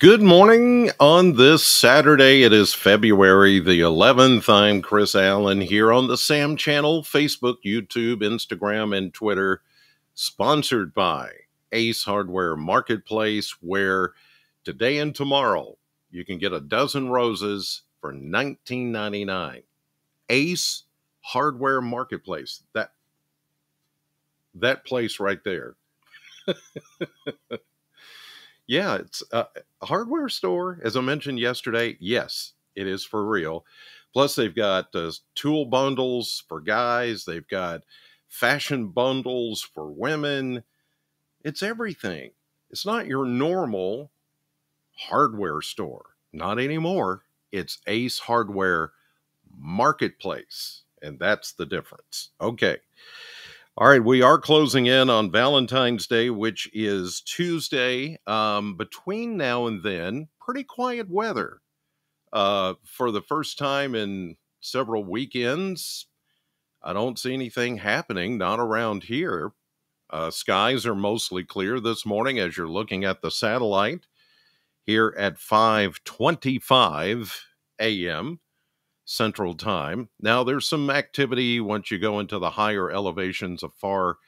Good morning on this Saturday. It is February the 11th. I'm Chris Allen here on the SAM channel, Facebook, YouTube, Instagram, and Twitter, sponsored by Ace Hardware Marketplace, where today and tomorrow you can get a dozen roses for $19.99. Ace Hardware Marketplace. That that place right there. yeah, it's a hardware store. As I mentioned yesterday, yes, it is for real. Plus, they've got uh, tool bundles for guys, they've got fashion bundles for women. It's everything. It's not your normal hardware store. Not anymore. It's Ace Hardware Marketplace. And that's the difference. Okay. All right, we are closing in on Valentine's Day, which is Tuesday. Um, between now and then, pretty quiet weather. Uh, for the first time in several weekends, I don't see anything happening, not around here. Uh, skies are mostly clear this morning as you're looking at the satellite here at 5:25 a.m. Central Time. Now, there's some activity once you go into the higher elevations of far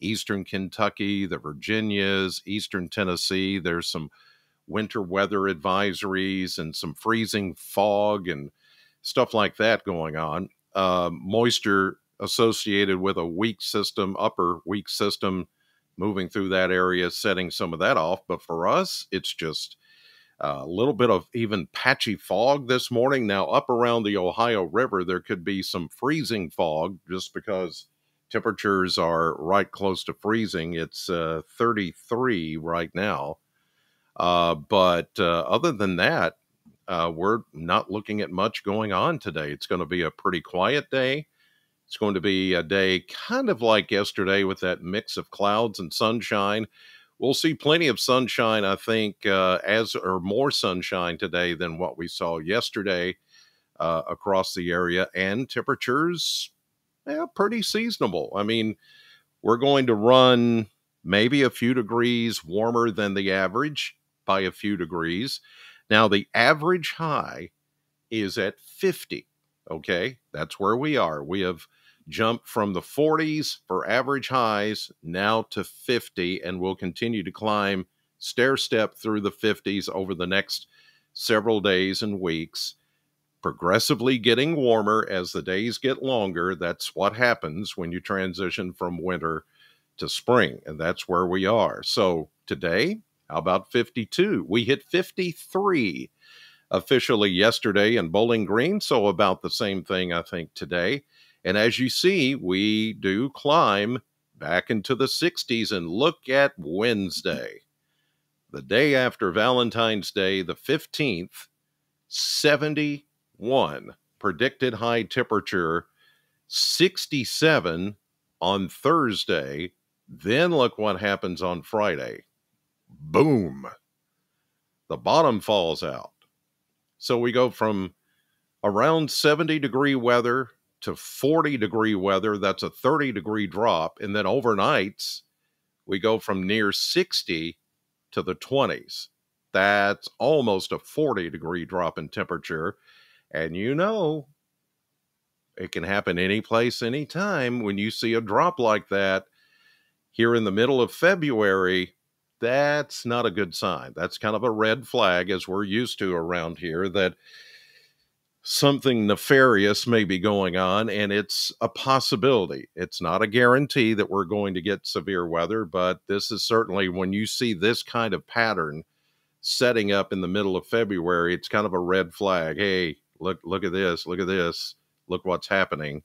eastern Kentucky, the Virginias, eastern Tennessee. There's some winter weather advisories and some freezing fog and stuff like that going on. Uh, moisture associated with a weak system, upper weak system moving through that area, setting some of that off. But for us, it's just a little bit of even patchy fog this morning. Now, up around the Ohio River, there could be some freezing fog just because temperatures are right close to freezing. It's uh, 33 right now. Uh, but uh, other than that, uh, we're not looking at much going on today. It's going to be a pretty quiet day. It's going to be a day kind of like yesterday with that mix of clouds and sunshine we'll see plenty of sunshine, I think, uh, as or more sunshine today than what we saw yesterday uh, across the area, and temperatures, yeah, pretty seasonable. I mean, we're going to run maybe a few degrees warmer than the average by a few degrees. Now, the average high is at 50. Okay, that's where we are. We have jump from the 40s for average highs now to 50 and will continue to climb stair step through the 50s over the next several days and weeks progressively getting warmer as the days get longer. That's what happens when you transition from winter to spring and that's where we are. So today how about 52 we hit 53 officially yesterday in bowling green so about the same thing i think today and as you see, we do climb back into the 60s and look at Wednesday, the day after Valentine's Day, the 15th, 71 predicted high temperature, 67 on Thursday. Then look what happens on Friday. Boom. The bottom falls out. So we go from around 70 degree weather to 40 degree weather. That's a 30 degree drop. And then overnights, we go from near 60 to the 20s. That's almost a 40 degree drop in temperature. And you know, it can happen any place, anytime. When you see a drop like that here in the middle of February, that's not a good sign. That's kind of a red flag, as we're used to around here, that something nefarious may be going on, and it's a possibility. It's not a guarantee that we're going to get severe weather, but this is certainly when you see this kind of pattern setting up in the middle of February, it's kind of a red flag. Hey, look, look at this, look at this, look what's happening.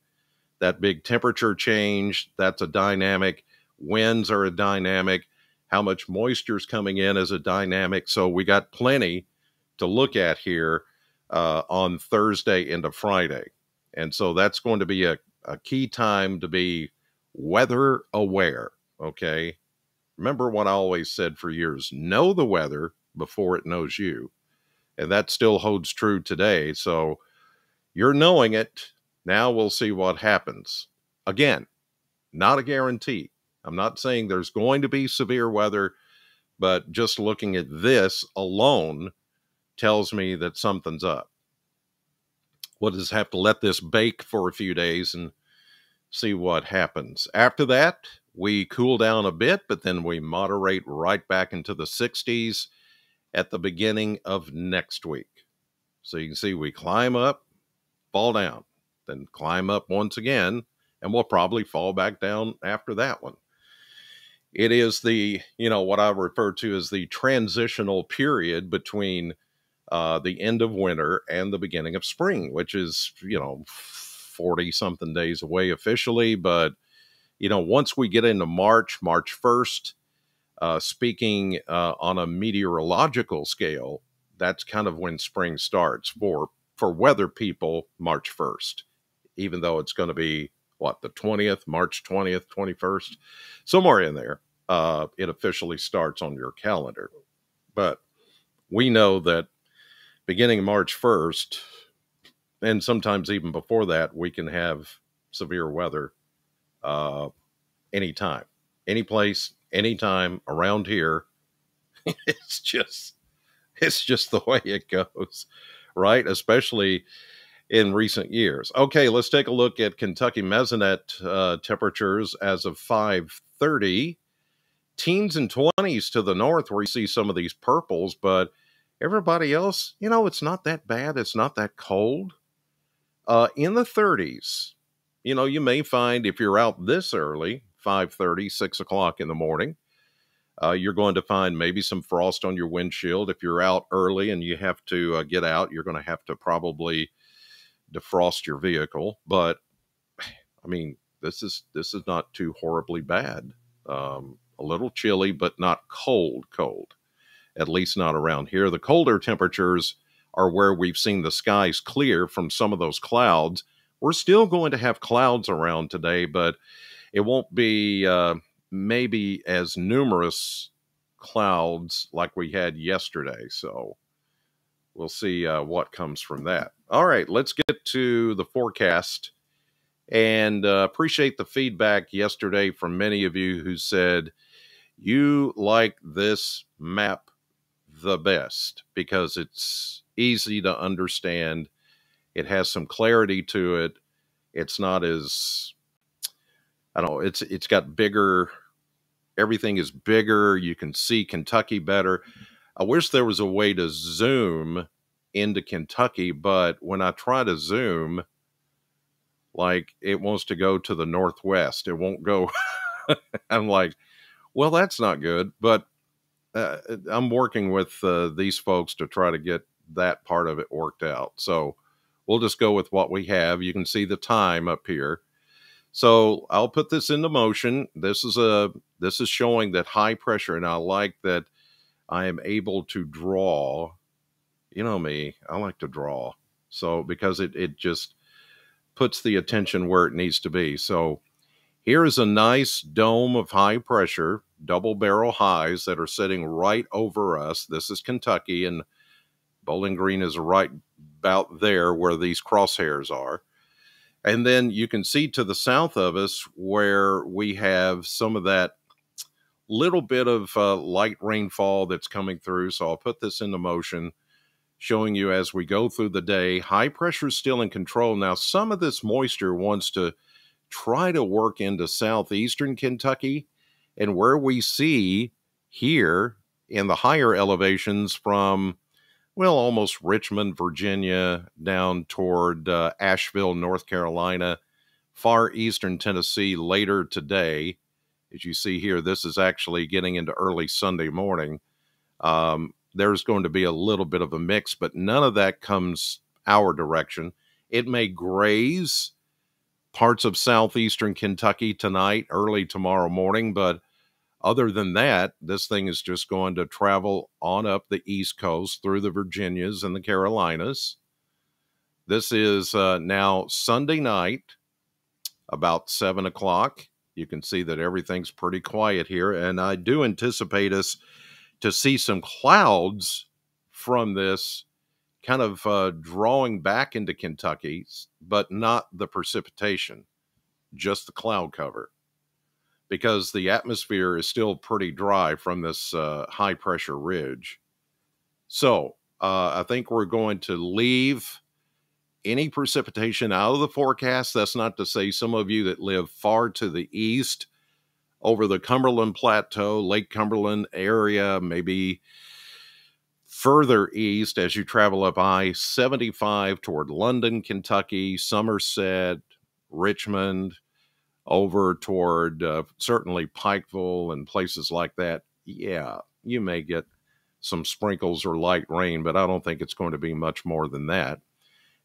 That big temperature change, that's a dynamic. Winds are a dynamic. How much moisture is coming in is a dynamic. So we got plenty to look at here uh, on Thursday into Friday. And so that's going to be a, a key time to be weather aware. Okay. Remember what I always said for years know the weather before it knows you. And that still holds true today. So you're knowing it. Now we'll see what happens. Again, not a guarantee. I'm not saying there's going to be severe weather, but just looking at this alone tells me that something's up. We'll just have to let this bake for a few days and see what happens. After that, we cool down a bit, but then we moderate right back into the 60s at the beginning of next week. So you can see we climb up, fall down, then climb up once again, and we'll probably fall back down after that one. It is the, you know, what I refer to as the transitional period between uh, the end of winter and the beginning of spring, which is, you know, 40 something days away officially. But, you know, once we get into March, March 1st, uh, speaking uh, on a meteorological scale, that's kind of when spring starts for for weather people. March first, even though it's going to be what the twentieth, March twentieth, twenty first, somewhere in there. Uh, it officially starts on your calendar, but we know that beginning March first, and sometimes even before that, we can have severe weather uh, anytime, any place, anytime around here. it's just it's just the way it goes, right? Especially in recent years. Okay, let's take a look at Kentucky mesonet uh, temperatures as of 5:30. Teens and 20s to the north, where you see some of these purples, but everybody else, you know, it's not that bad. It's not that cold. Uh, in the 30s, you know, you may find if you're out this early, 5:30, 6 o'clock in the morning, uh, you're going to find maybe some frost on your windshield. If you're out early and you have to uh, get out, you're going to have to probably defrost your vehicle. But I mean, this is this is not too horribly bad. Um, a little chilly, but not cold, cold. At least not around here. The colder temperatures are where we've seen the skies clear from some of those clouds. We're still going to have clouds around today, but it won't be uh, maybe as numerous clouds like we had yesterday. So we'll see uh, what comes from that. All right, let's get to the forecast and uh, appreciate the feedback yesterday from many of you who said you like this map the best because it's easy to understand. It has some clarity to it. It's not as I don't know, it's it's got bigger everything is bigger. You can see Kentucky better. I wish there was a way to zoom into Kentucky, but when I try to zoom, like it wants to go to the northwest. It won't go. I'm like, well, that's not good. But uh, I'm working with uh, these folks to try to get that part of it worked out. So we'll just go with what we have. You can see the time up here. So I'll put this into motion. This is a this is showing that high pressure, and I like that I am able to draw. You know me, I like to draw. So because it it just puts the attention where it needs to be. So here is a nice dome of high pressure, double barrel highs that are sitting right over us. This is Kentucky, and Bowling Green is right about there where these crosshairs are. And then you can see to the south of us where we have some of that little bit of uh, light rainfall that's coming through. So I'll put this into motion, showing you as we go through the day. High pressure is still in control. Now, some of this moisture wants to try to work into southeastern Kentucky. And where we see here in the higher elevations from well, almost Richmond, Virginia, down toward uh, Asheville, North Carolina, far eastern Tennessee later today. As you see here, this is actually getting into early Sunday morning. Um, there's going to be a little bit of a mix, but none of that comes our direction. It may graze parts of southeastern Kentucky tonight, early tomorrow morning, but other than that, this thing is just going to travel on up the East Coast through the Virginias and the Carolinas. This is uh, now Sunday night, about seven o'clock. You can see that everything's pretty quiet here, and I do anticipate us to see some clouds from this kind of uh, drawing back into Kentucky, but not the precipitation, just the cloud cover because the atmosphere is still pretty dry from this uh, high pressure ridge. So uh, I think we're going to leave any precipitation out of the forecast. That's not to say some of you that live far to the east over the Cumberland Plateau, Lake Cumberland area, maybe further east as you travel up I 75 toward London, Kentucky, Somerset, Richmond, over toward uh, certainly Pikeville and places like that. Yeah, you may get some sprinkles or light rain, but I don't think it's going to be much more than that.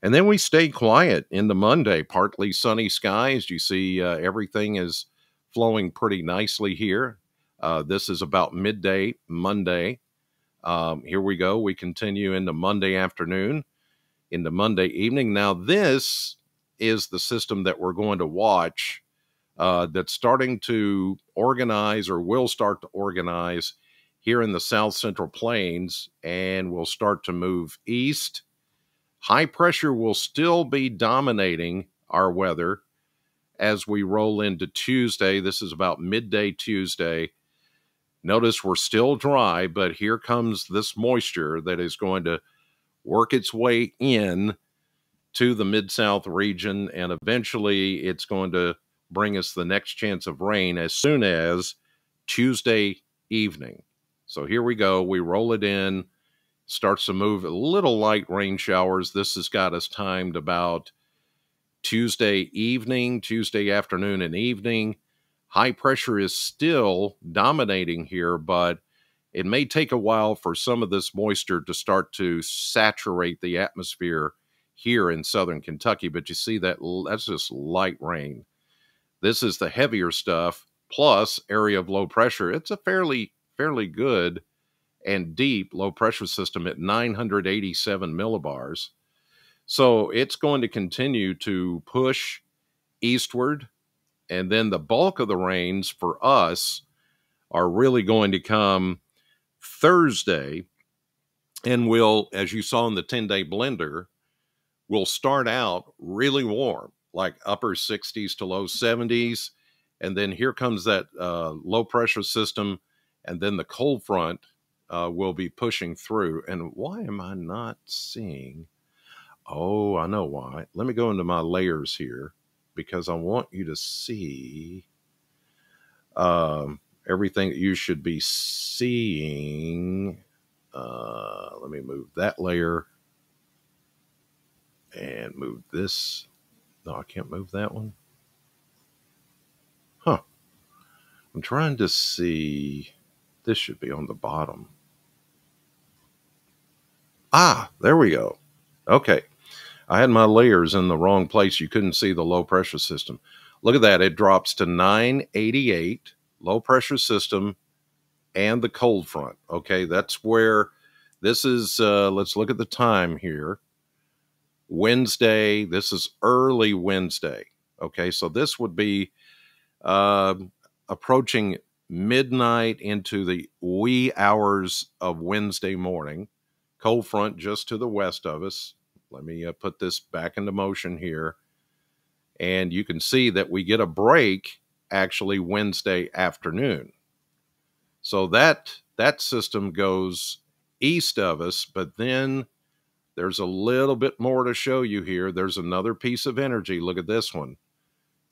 And then we stay quiet into Monday, partly sunny skies. You see, uh, everything is flowing pretty nicely here. Uh, this is about midday Monday. Um, here we go. We continue into Monday afternoon, into Monday evening. Now, this is the system that we're going to watch uh, that's starting to organize or will start to organize here in the South Central Plains and will start to move east. High pressure will still be dominating our weather as we roll into Tuesday. This is about midday Tuesday. Notice we're still dry, but here comes this moisture that is going to work its way in to the Mid South region, and eventually it's going to bring us the next chance of rain as soon as Tuesday evening. So here we go. We roll it in, starts to move a little light rain showers. This has got us timed about Tuesday evening, Tuesday afternoon, and evening. High pressure is still dominating here, but it may take a while for some of this moisture to start to saturate the atmosphere here in southern Kentucky. But you see that that's just light rain. This is the heavier stuff plus area of low pressure. It's a fairly fairly good and deep low pressure system at 987 millibars. So it's going to continue to push eastward and then the bulk of the rains for us are really going to come Thursday. And we'll, as you saw in the 10 day blender, will start out really warm, like upper 60s to low 70s. And then here comes that uh, low pressure system. And then the cold front uh, will be pushing through. And why am I not seeing? Oh, I know why. Let me go into my layers here because I want you to see um, everything that you should be seeing. Uh, let me move that layer and move this. No, I can't move that one. Huh. I'm trying to see. This should be on the bottom. Ah, there we go. Okay. I had my layers in the wrong place. You couldn't see the low pressure system. Look at that. It drops to 988, low pressure system, and the cold front. Okay, that's where this is. Uh, let's look at the time here. Wednesday. This is early Wednesday. Okay, so this would be uh, approaching midnight into the wee hours of Wednesday morning. Cold front just to the west of us. Let me uh, put this back into motion here. And you can see that we get a break actually Wednesday afternoon. So that that system goes east of us, but then there's a little bit more to show you here. There's another piece of energy. Look at this one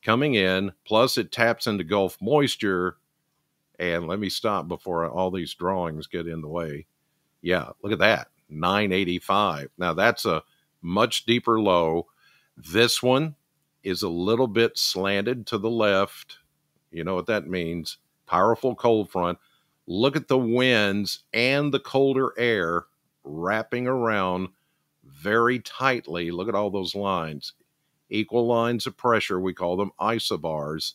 coming in, plus it taps into Gulf moisture. And let me stop before all these drawings get in the way. Yeah, look at that 985. Now that's a much deeper low. This one is a little bit slanted to the left. You know what that means. Powerful cold front. Look at the winds and the colder air wrapping around very tightly. Look at all those lines. Equal lines of pressure. We call them isobars.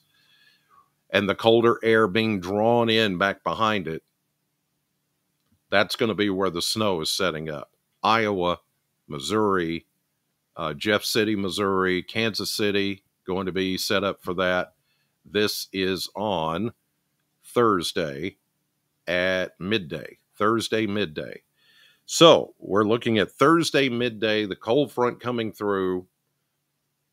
And the colder air being drawn in back behind it. That's going to be where the snow is setting up. Iowa, Missouri, uh, Jeff City, Missouri, Kansas City, going to be set up for that. This is on Thursday at midday. Thursday midday. So we're looking at Thursday midday, the cold front coming through.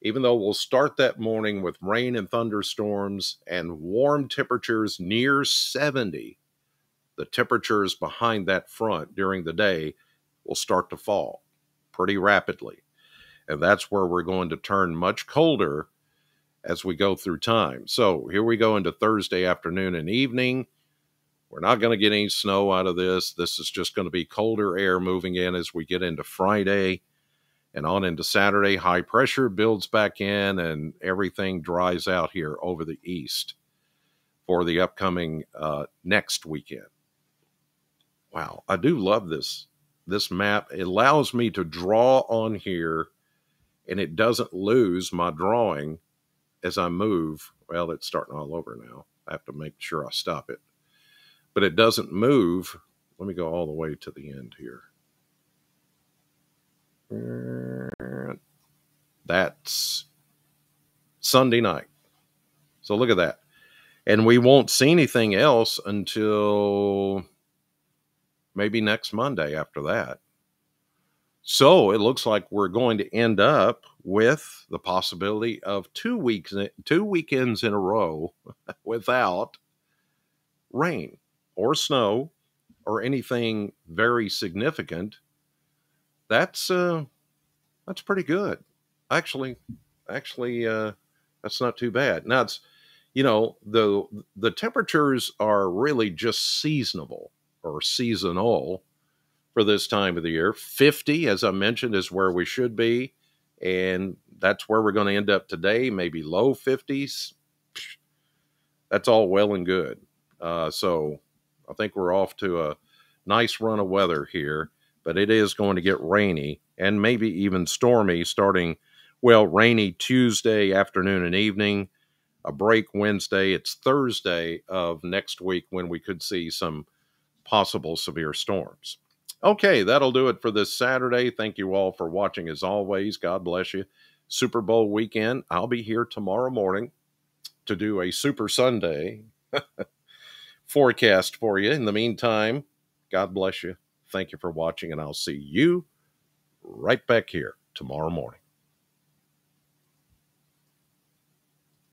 even though we'll start that morning with rain and thunderstorms and warm temperatures near 70, the temperatures behind that front during the day will start to fall pretty rapidly. And that's where we're going to turn much colder as we go through time. So here we go into Thursday afternoon and evening. We're not going to get any snow out of this. This is just going to be colder air moving in as we get into Friday and on into Saturday. High pressure builds back in and everything dries out here over the east for the upcoming uh, next weekend. Wow, I do love this this map. Allows me to draw on here and it doesn't lose my drawing as I move. Well, it's starting all over now. I have to make sure I stop it. But it doesn't move. Let me go all the way to the end here. That's Sunday night. So look at that. And we won't see anything else until maybe next Monday after that. So it looks like we're going to end up with the possibility of two weeks, two weekends in a row without rain or snow or anything very significant. That's uh, that's pretty good, actually. Actually, uh, that's not too bad. Now it's, you know, the the temperatures are really just seasonable or seasonal for this time of the year. 50, as I mentioned, is where we should be. And that's where we're going to end up today, maybe low 50s. That's all well and good. Uh, so I think we're off to a nice run of weather here, but it is going to get rainy and maybe even stormy starting, well, rainy Tuesday afternoon and evening, a break Wednesday. It's Thursday of next week when we could see some possible severe storms. Okay, that'll do it for this Saturday. Thank you all for watching as always. God bless you. Super Bowl weekend. I'll be here tomorrow morning to do a Super Sunday forecast for you. In the meantime, God bless you. Thank you for watching, and I'll see you right back here tomorrow morning.